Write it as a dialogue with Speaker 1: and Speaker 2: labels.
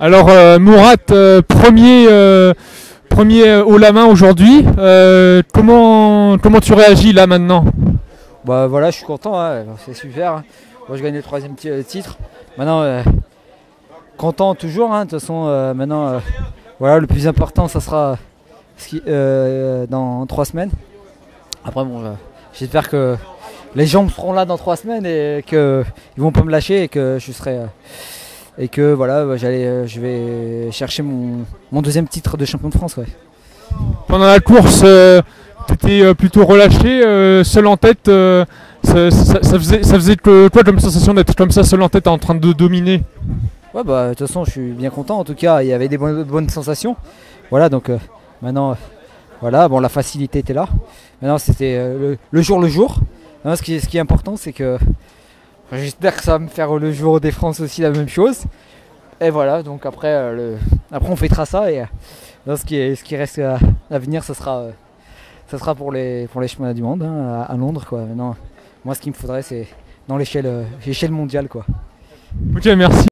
Speaker 1: Alors euh, Mourat, euh, premier, euh, premier haut la main aujourd'hui. Comment, tu réagis là maintenant?
Speaker 2: Bah voilà, je suis content, hein, c'est super. hein. Moi je gagne le troisième ti- titre. Maintenant, content toujours. hein, De toute façon, maintenant, voilà, le plus important, ça sera dans trois semaines. Après, bon, j'espère que les gens seront là dans trois semaines et qu'ils vont pas me lâcher et que je serai. Euh, et que voilà, bah, j'allais, euh, je vais chercher mon, mon deuxième titre de champion de France. Ouais.
Speaker 1: Pendant la course, tu étais plutôt relâché, euh, seul en tête. euh, ça, ça- ça faisait, ça faisait que quoi comme sensation d'être comme ça, seul en tête, en train de dominer
Speaker 2: Ouais, bah, de toute façon, je suis bien content. En tout cas, il y avait des bonnes, bonnes sensations. Voilà, donc euh, maintenant, euh, voilà, bon, la facilité était là. Maintenant, c'était euh, le, le jour le jour. Maintenant, ce, qui, ce qui est important, c'est que j'espère que ça va me faire le jour des France aussi la même chose. Et voilà, donc après, euh, le, après on fêtera ça. Et euh, maintenant, ce, qui est, ce qui reste à, à venir, ça sera, euh, sera pour, les, pour les chemins du monde hein, à, Londres. Quoi. Maintenant, moi, ce qu'il me faudrait, c'est dans l'échelle l'échelle mondiale. Quoi.
Speaker 1: Ok, merci.